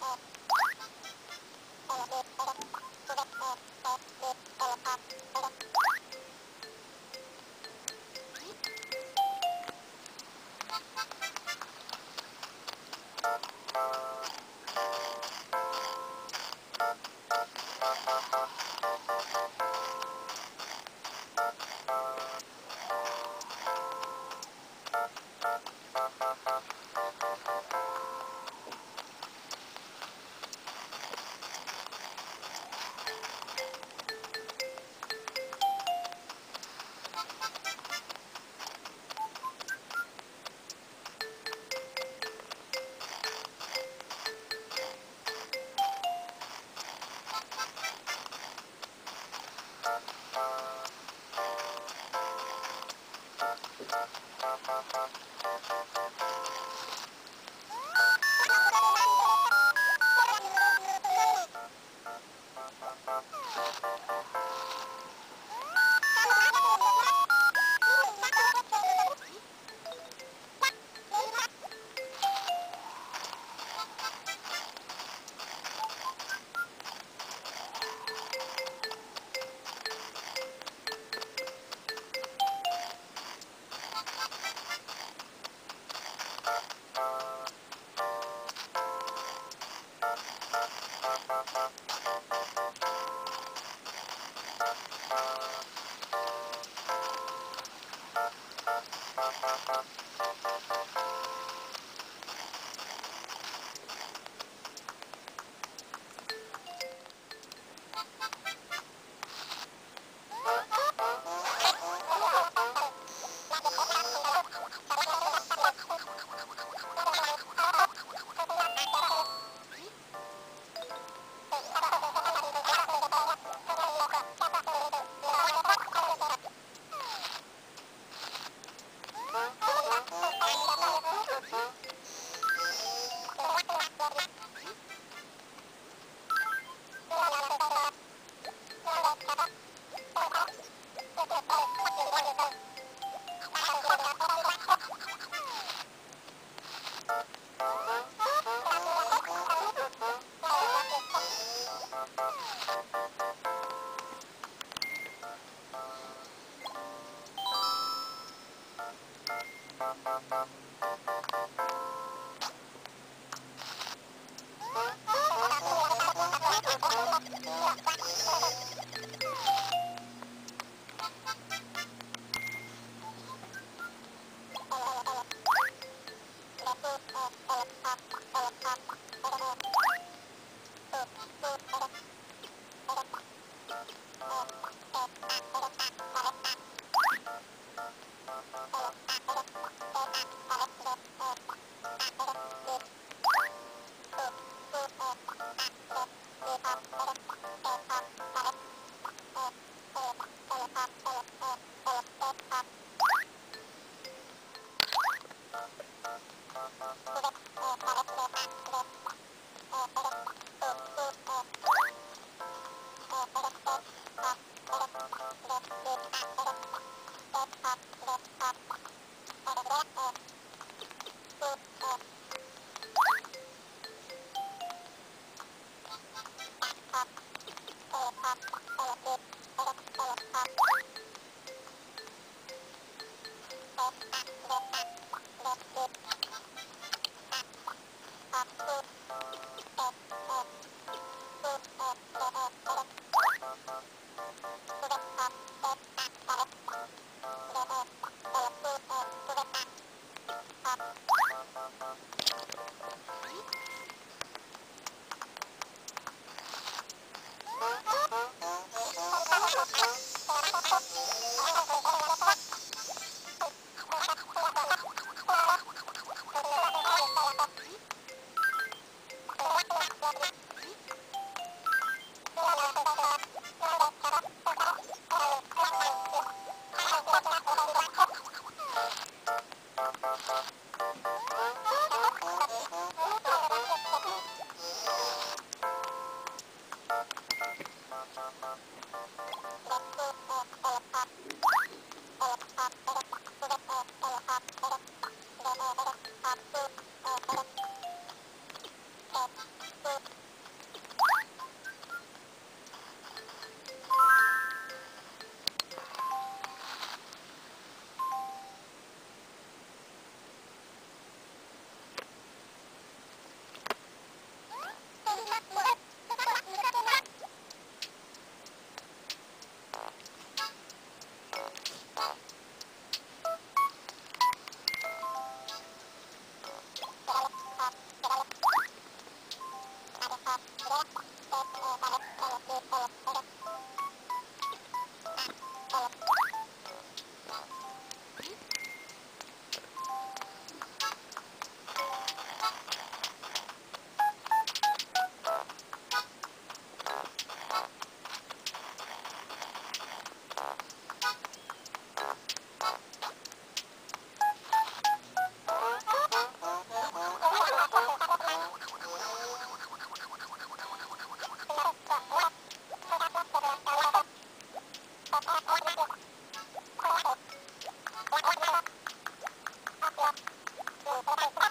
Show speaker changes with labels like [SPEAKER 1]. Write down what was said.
[SPEAKER 1] Thank you. you Thank you. Thank you. Thank you.